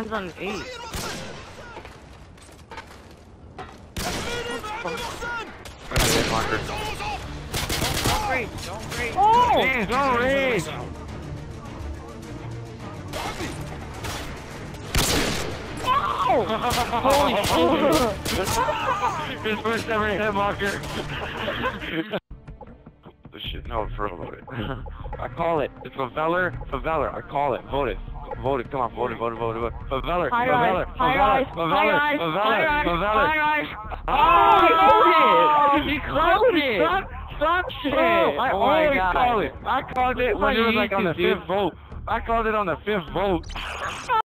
Mine's on eight. Don't rage, don't rage. Oh! Man, don't rage. Holy shit! His first ever hit marker. This shit, no, for real, load it. I call it. It's Favela, Favela. I call it. Vote it. Vote it. Come on, vote it, vote it, vote it. Vote it. Favela, High Favela, rise, high rise, Favela, high rise, Favela, high rise, Favela. high rise. Oh, he he called it. Stop, stop oh shit! Bro, I oh always call it. I called it when it was like on the fifth vote. I called it on the fifth vote.